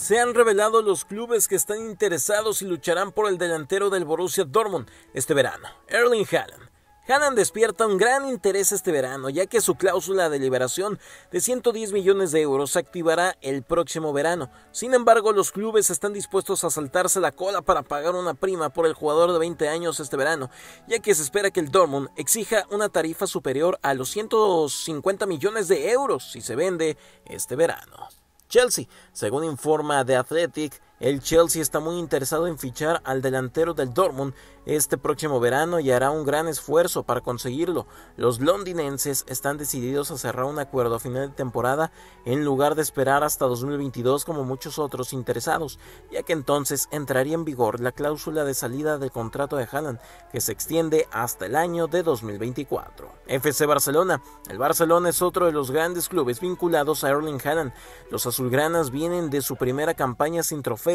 Se han revelado los clubes que están interesados y lucharán por el delantero del Borussia Dortmund este verano, Erling Haaland. Haaland despierta un gran interés este verano, ya que su cláusula de liberación de 110 millones de euros se activará el próximo verano. Sin embargo, los clubes están dispuestos a saltarse la cola para pagar una prima por el jugador de 20 años este verano, ya que se espera que el Dortmund exija una tarifa superior a los 150 millones de euros si se vende este verano. Chelsea. Según informa The Athletic, el Chelsea está muy interesado en fichar al delantero del Dortmund este próximo verano y hará un gran esfuerzo para conseguirlo. Los londinenses están decididos a cerrar un acuerdo a final de temporada en lugar de esperar hasta 2022 como muchos otros interesados, ya que entonces entraría en vigor la cláusula de salida del contrato de Haaland, que se extiende hasta el año de 2024. FC Barcelona. El Barcelona es otro de los grandes clubes vinculados a Erling Haaland. Los azulgranas vienen de su primera campaña sin trofeo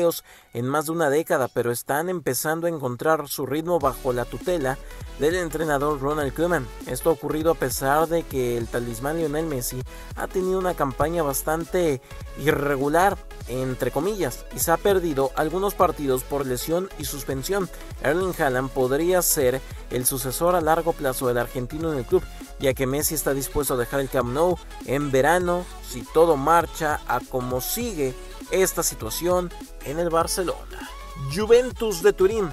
en más de una década, pero están empezando a encontrar su ritmo bajo la tutela del entrenador Ronald Koeman. Esto ha ocurrido a pesar de que el talismán Lionel Messi ha tenido una campaña bastante irregular, entre comillas, y se ha perdido algunos partidos por lesión y suspensión. Erling Haaland podría ser el sucesor a largo plazo del argentino en el club, ya que Messi está dispuesto a dejar el Camp Nou en verano si todo marcha a como sigue esta situación en el Barcelona. Juventus de Turín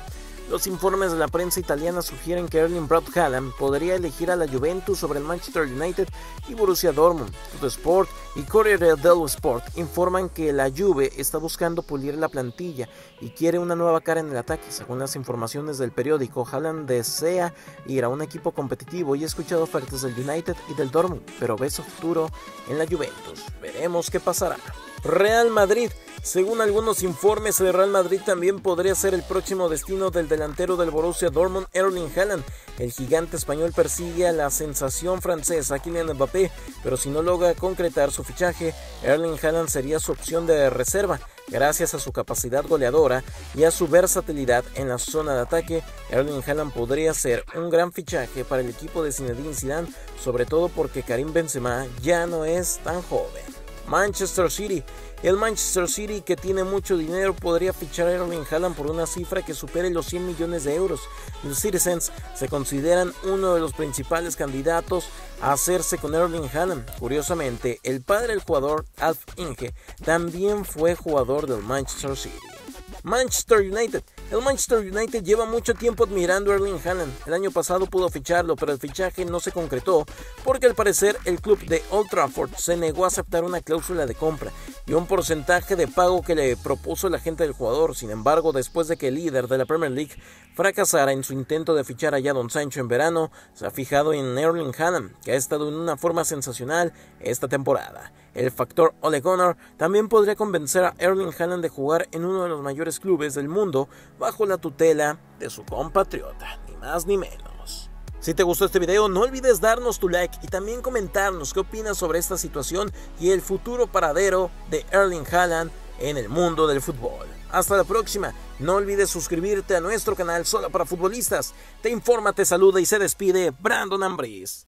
los informes de la prensa italiana sugieren que Erling Braut Haaland podría elegir a la Juventus sobre el Manchester United y Borussia Dortmund. The Sport y Corriere dello Sport informan que la Juve está buscando pulir la plantilla y quiere una nueva cara en el ataque. Según las informaciones del periódico, Haaland desea ir a un equipo competitivo y ha escuchado ofertas del United y del Dortmund, pero ve su futuro en la Juventus. Veremos qué pasará. Real Madrid según algunos informes, el Real Madrid también podría ser el próximo destino del delantero del Borussia Dortmund, Erling Haaland. El gigante español persigue a la sensación francesa Kylian Mbappé, pero si no logra concretar su fichaje, Erling Haaland sería su opción de reserva. Gracias a su capacidad goleadora y a su versatilidad en la zona de ataque, Erling Haaland podría ser un gran fichaje para el equipo de Zinedine Zidane, sobre todo porque Karim Benzema ya no es tan joven. Manchester City. El Manchester City, que tiene mucho dinero, podría fichar a Erling Haaland por una cifra que supere los 100 millones de euros. Los Citizens se consideran uno de los principales candidatos a hacerse con Erling Haaland. Curiosamente, el padre del jugador, Alf Inge, también fue jugador del Manchester City. Manchester United. El Manchester United lleva mucho tiempo admirando a Erling Haaland. El año pasado pudo ficharlo, pero el fichaje no se concretó porque al parecer el club de Old Trafford se negó a aceptar una cláusula de compra y un porcentaje de pago que le propuso el agente del jugador. Sin embargo, después de que el líder de la Premier League fracasara en su intento de fichar a Jadon Sancho en verano, se ha fijado en Erling Haaland, que ha estado en una forma sensacional esta temporada. El factor Ole Gunnar también podría convencer a Erling Haaland de jugar en uno de los mayores clubes del mundo bajo la tutela de su compatriota, ni más ni menos. Si te gustó este video, no olvides darnos tu like y también comentarnos qué opinas sobre esta situación y el futuro paradero de Erling Haaland en el mundo del fútbol. Hasta la próxima. No olvides suscribirte a nuestro canal solo para futbolistas. Te informa, te saluda y se despide Brandon Ambris.